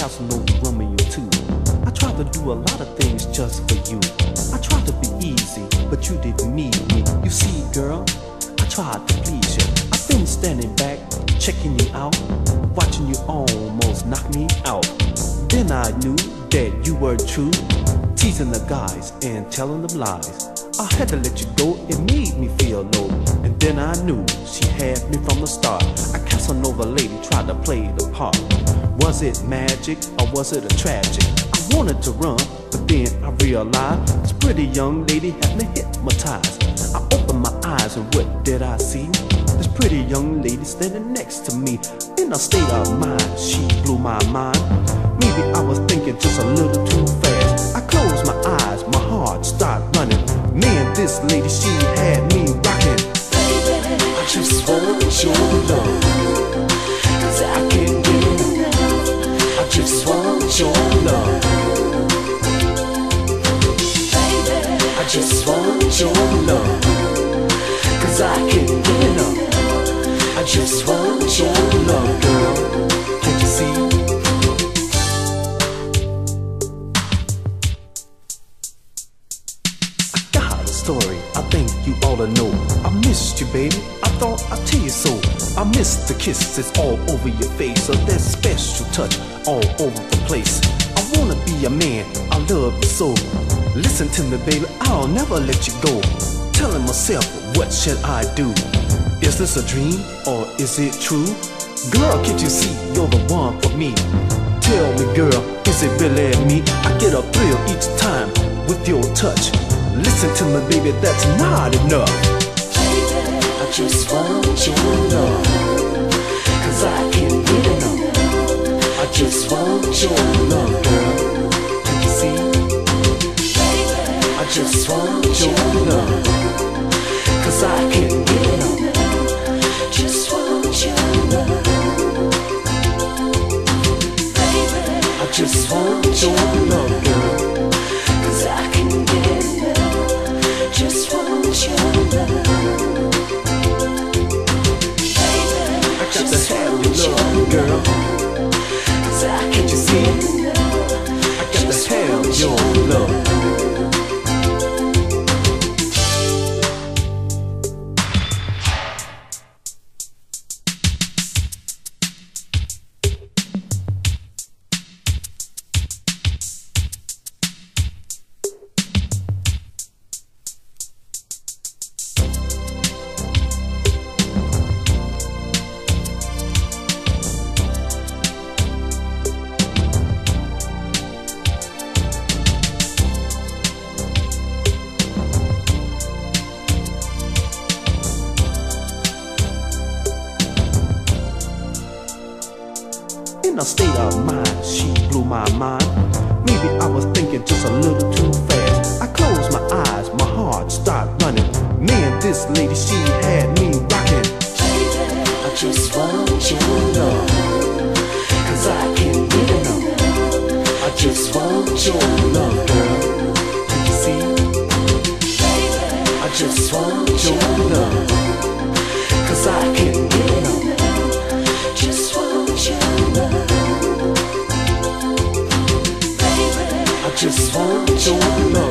Casanova Romeo too. I tried to do a lot of things just for you. I tried to be easy, but you didn't need me. You see, girl, I tried to please you. I've been standing back, checking you out, watching you almost knock me out. Then I knew that you were true, teasing the guys and telling them lies. I had to let you go, it made me feel low. And then I knew she had me from the start. A Casanova lady tried to play the part. Was it magic or was it a tragic? I wanted to run, but then I realized this pretty young lady had me hypnotized. I opened my eyes and what did I see? This pretty young lady standing next to me. In a state of mind, she blew my mind. Maybe I was thinking just a little too fast. I closed my eyes, my heart started running. Me and this lady, she had me your love. Cause I can't get enough. I just want your love, girl. Can't you see? got a story I think you ought to know. I missed you, baby. I thought I'd tell you so. I missed the kisses all over your face, or that special touch all over the place. I wanna be a man, I love you so. Listen to me, baby, I'll never let you go. Telling myself, what should I do? Is this a dream or is it true? Girl, can't you see you're the one for me? Tell me, girl, is it really me? I get a thrill each time with your touch. Listen to me, baby, that's not enough. Can't a state of mind, she blew my mind. Maybe I was thinking just a little too fast. I closed my eyes, my heart started running. Man, this lady, she had me rocking. I just want your love. Cause I can't get enough. I just want your love, girl. Can you see? Baby, I just want your love. Cause I can't just want you to know.